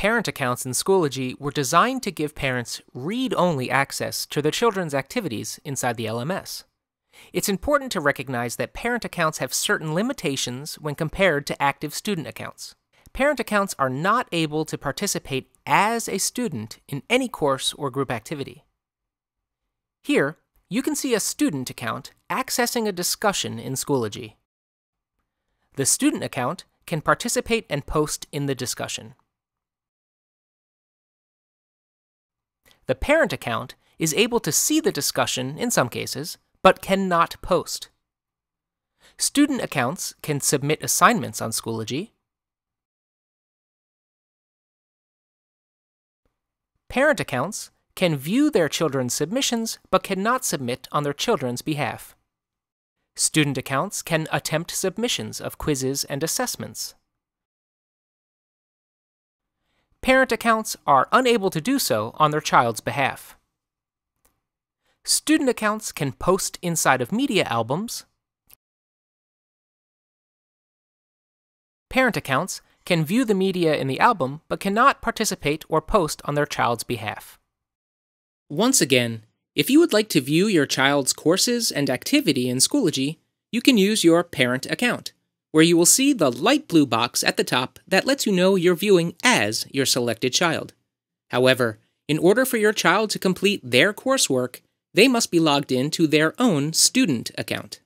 parent accounts in Schoology were designed to give parents read only access to their children's activities inside the LMS. It's important to recognize that parent accounts have certain limitations when compared to active student accounts. Parent accounts are not able to participate as a student in any course or group activity. Here, you can see a student account accessing a discussion in Schoology. The student account can participate and post in the discussion. The parent account is able to see the discussion in some cases, but cannot post. Student accounts can submit assignments on Schoology. Parent accounts can view their children's submissions but cannot submit on their children's behalf. Student accounts can attempt submissions of quizzes and assessments. Parent accounts are unable to do so on their child's behalf. Student accounts can post inside of media albums. Parent accounts can view the media in the album but cannot participate or post on their child's behalf. Once again, if you would like to view your child's courses and activity in Schoology, you can use your parent account, where you will see the light blue box at the top that lets you know you're viewing as your selected child. However, in order for your child to complete their coursework, they must be logged in to their own student account.